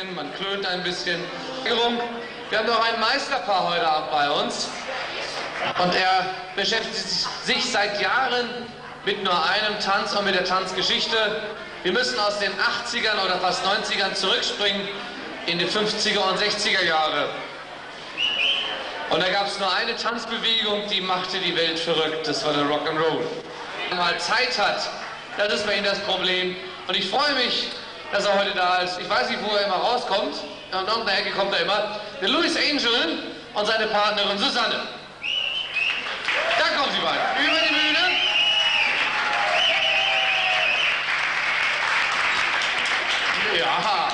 singen, man klönt ein bisschen. Wir haben noch ein Meisterpaar heute Abend bei uns. Und er beschäftigt sich seit Jahren mit nur einem Tanz und mit der Tanzgeschichte. Wir müssen aus den 80ern oder fast 90ern zurückspringen in die 50er und 60er Jahre. Und da gab es nur eine Tanzbewegung, die machte die Welt verrückt. Das war der Rock'n'Roll. Wenn man mal Zeit hat, das ist bei ihm das Problem. Und ich freue mich, dass er heute da ist. Ich weiß nicht, wo er immer rauskommt. An irgendeiner Ecke kommt er immer. Der Louis Angel und seine Partnerin Susanne. Da kommen sie beide. Über die Bühne. Ja.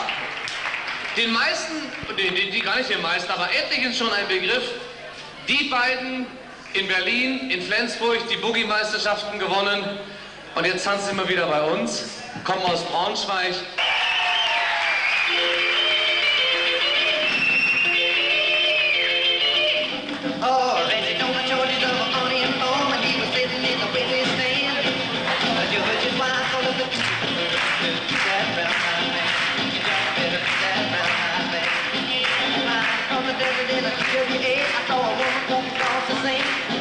Den meisten, die, die, die gar nicht den meisten, aber etlichen schon ein Begriff. Die beiden in Berlin, in Flensburg, die Boogie-Meisterschaften gewonnen. Und jetzt tanzen sie immer wieder bei uns, kommen aus Braunschweig. Well, the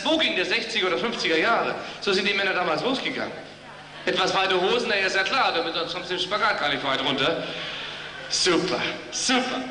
Smoking der 60er oder 50er Jahre. So sind die Männer damals losgegangen. Etwas weite Hosen, na ja, ist ja klar, damit sonst kommst du den Spagat gar nicht weit runter. Super, super.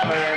summer.